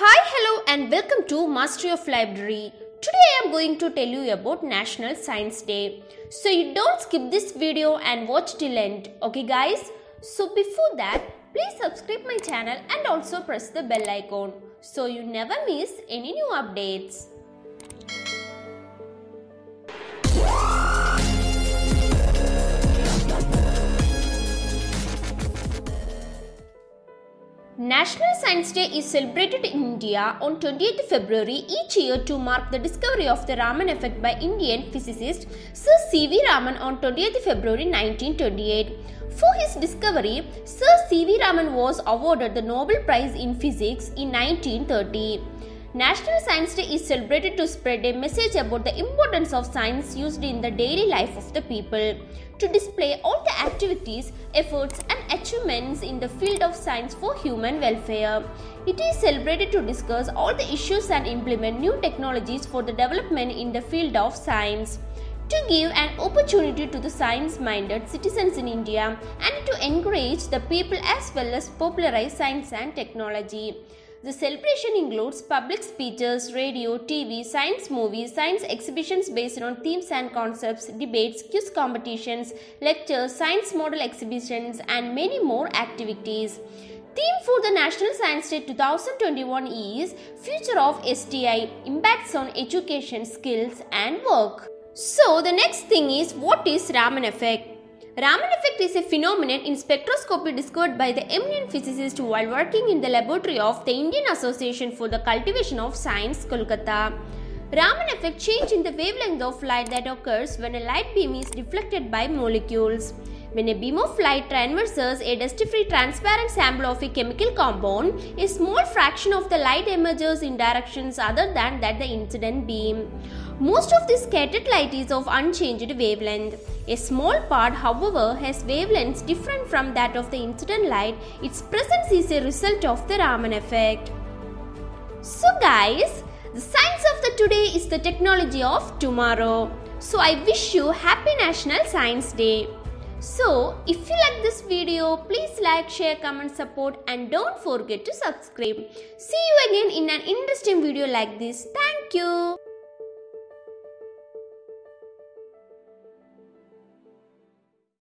Hi, hello, and welcome to Mastery of Library. Today I am going to tell you about National Science Day. So you don't skip this video and watch till end. Okay guys? So before that, please subscribe my channel and also press the bell icon so you never miss any new updates. National Science Day is celebrated in India on 28th February each year to mark the discovery of the Raman effect by Indian physicist Sir C.V. Raman on 28th February 1928. For his discovery, Sir C.V. Raman was awarded the Nobel Prize in Physics in 1930. National Science Day is celebrated to spread a message about the importance of science used in the daily life of the people, to display all the activities, efforts, and achievements in the field of science for human welfare. It is celebrated to discuss all the issues and implement new technologies for the development in the field of science to give an opportunity to the science minded citizens in India and to encourage the people as well as popularize science and technology. The celebration includes public speeches, radio, TV, science movies, science exhibitions based on themes and concepts, debates, quiz competitions, lectures, science model exhibitions, and many more activities. Theme for the National Science Day 2021 is Future of STI Impacts on Education, Skills, and Work. So, the next thing is what is Raman effect? Raman effect is a phenomenon in spectroscopy discovered by the eminent physicist while working in the laboratory of the Indian Association for the Cultivation of Science, Kolkata. Raman effect change in the wavelength of light that occurs when a light beam is deflected by molecules. When a beam of light traverses a dust-free transparent sample of a chemical compound, a small fraction of the light emerges in directions other than that the incident beam. Most of the scattered light is of unchanged wavelength. A small part, however, has wavelengths different from that of the incident light. Its presence is a result of the Raman effect. So guys, the science of the today is the technology of tomorrow. So I wish you happy National Science Day. So if you like this video, please like, share, comment, support and don't forget to subscribe. See you again in an interesting video like this. Thank you.